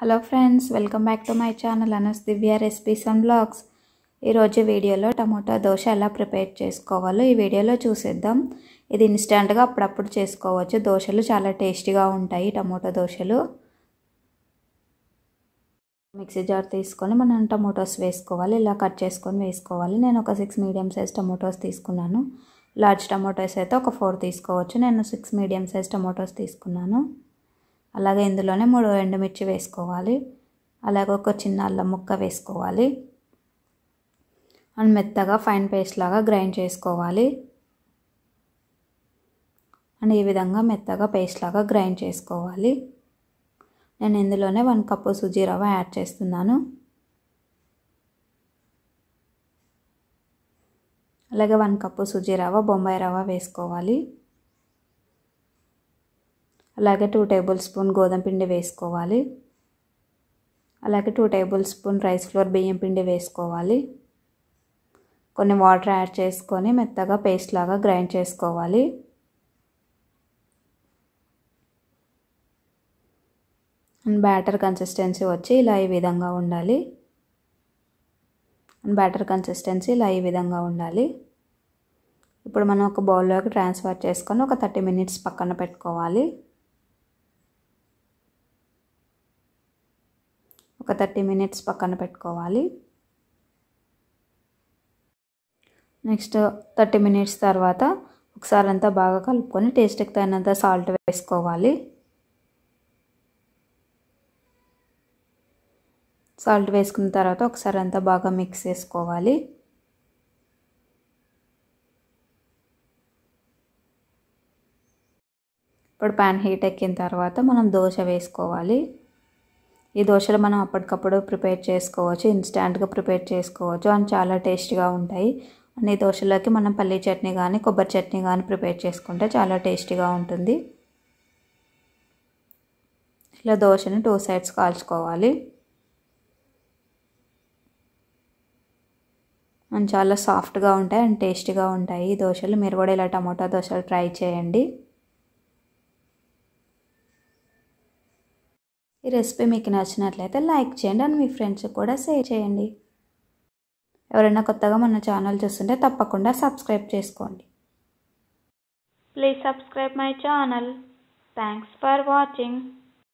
Hello friends welcome back to my channel Anas Divya recipes and blogs ఈరోజు వీడియోలో tomato dosa ఎలా prepare చేసుకోవాలో ఈ వీడియోలో చూసేద్దాం. ఇది ఇన్స్టెంట్గా అప్పుడప్పుడు చేసుకోవచ్చు. దోశలు చాలా టేస్టీగా ఉంటాయి టమోటా దోశలు. మిక్సీ జార్ తీసుకొని మనం టమోటోస్ వేసుకోవాలి. ఇలా కట్ చేసుకొని వేసుకోవాలి. నేను ఒక సిక్స్ మీడియం సైజ్ టమోటోస్ తీసుకున్నాను. లార్జ్ టమోటోస్ అయితే ఒక ఫోర్ తీసుకోవచ్చు. నేను సిక్స్ మీడియం సైజ్ టమోటోస్ తీసుకున్నాను. అలాగే ఇందులోనే మూడు ఎండుమిర్చి వేసుకోవాలి. అలాగే ఒక చిన్న అల్లం ముక్క వేసుకోవాలి. అండ్ మెత్తగా ఫైన్ పేస్ట్ లాగా గ్రైండ్ చేసుకోవాలి. అండ్ ఈ విధంగా మెత్తగా పేస్ట్ లాగా గ్రైండ్ చేసుకోవాలి. నేను ఇందులోనే వన్ కప్పు సుజీ రవ్వ యాడ్ చేస్తున్నాను. అలాగే వన్ కప్పు సుజీ రవ్వ బొంబాయి రవ్వ వేసుకోవాలి. అలాగే టూ టేబుల్ స్పూన్ గోధుమ పిండి వేసుకోవాలి. అలాగే two tablespoon rice flour బియ్యం పిండి వేసుకోవాలి. కొన్ని వాటర్ యాడ్ చేసుకొని మెత్తగా పేస్ట్ లాగా గ్రైండ్ చేసుకోవాలి. అండ్ బ్యాటర్ కన్సిస్టెన్సీ వచ్చి ఇలా ఈ విధంగా ఉండాలి. అండ్ బ్యాటర్ కన్సిస్టెన్సీ ఇలా ఈ విధంగా ఉండాలి. ఇప్పుడు మనం ఒక బౌల్లోకి ట్రాన్స్ఫర్ చేసుకొని ఒక థర్టీ మినిట్స్ పక్కన పెట్టుకోవాలి. ఒక థర్టీ మినిట్స్ పక్కన పెట్టుకోవాలి. నెక్స్ట్ థర్టీ మినిట్స్ తర్వాత ఒకసారి అంతా బాగా కలుపుకొని టేస్ట్కి తగినంత సాల్ట్ వేసుకోవాలి. సాల్ట్ వేసుకున్న తర్వాత ఒకసారి అంతా బాగా మిక్స్ చేసుకోవాలి. ఇప్పుడు ప్యాన్ హీట్ ఎక్కిన తర్వాత మనం దోశ వేసుకోవాలి. ఈ దోశలు మనం అప్పటికప్పుడు ప్రిపేర్ చేసుకోవచ్చు ఇన్స్టాంట్గా ప్రిపేర్ చేసుకోవచ్చు అండ్ చాలా టేస్టీగా ఉంటాయి. అన్ని దోశలోకి మనం పల్లీ చట్నీ కానీ కొబ్బరి చట్నీ కానీ ప్రిపేర్ చేసుకుంటే చాలా టేస్టీగా ఉంటుంది. ఇలా దోశని టూ సైడ్స్ కాల్చుకోవాలి. అండ్ చాలా సాఫ్ట్గా ఉంటాయి అండ్ టేస్టీగా ఉంటాయి ఈ దోశలు. మీరు కూడా ఇలా టమాటా దోశలు ట్రై చేయండి. ఈ రెసిపీ మీకు నచ్చినట్లయితే లైక్ చేయండి అండ్ మీ ఫ్రెండ్స్కి కూడా షేర్ చేయండి. ఎవరైనా కొత్తగా మన ఛానల్ చూస్తుంటే తప్పకుండా సబ్స్క్రైబ్ చేసుకోండి. Please subscribe my channel thanks for watching